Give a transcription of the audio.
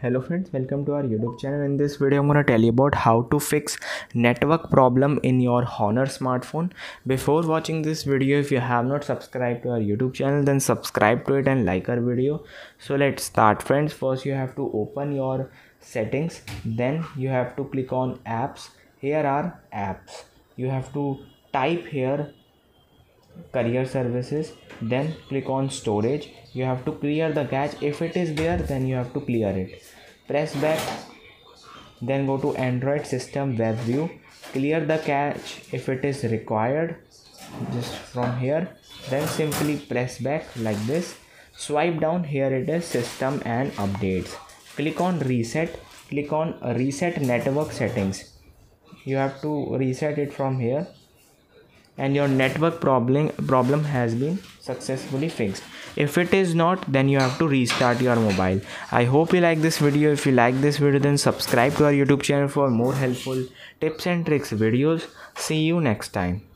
hello friends welcome to our youtube channel. In this video i'm going to tell you about how to fix network problem in your honor smartphone. Before watching this video if you have not subscribed to our youtube channel then subscribe to it and like our video. So let's start friends. First you have to open your settings. Then you have to click on apps. Here are apps. You have to type here Carrier Services then click on storage. You have to clear the cache if it is there then you have to clear it. Press back then go to android system web view. Clear the cache if it is required just from here. Then simply press back like this. Swipe down here it is system and updates. Click on reset. Click on reset network settings. You have to reset it from here and your network problem problem has been successfully fixed. If it is not then you have to restart your mobile. I hope you like this video. If you like this video then subscribe to our youtube channel for more helpful tips and tricks videos. See you next time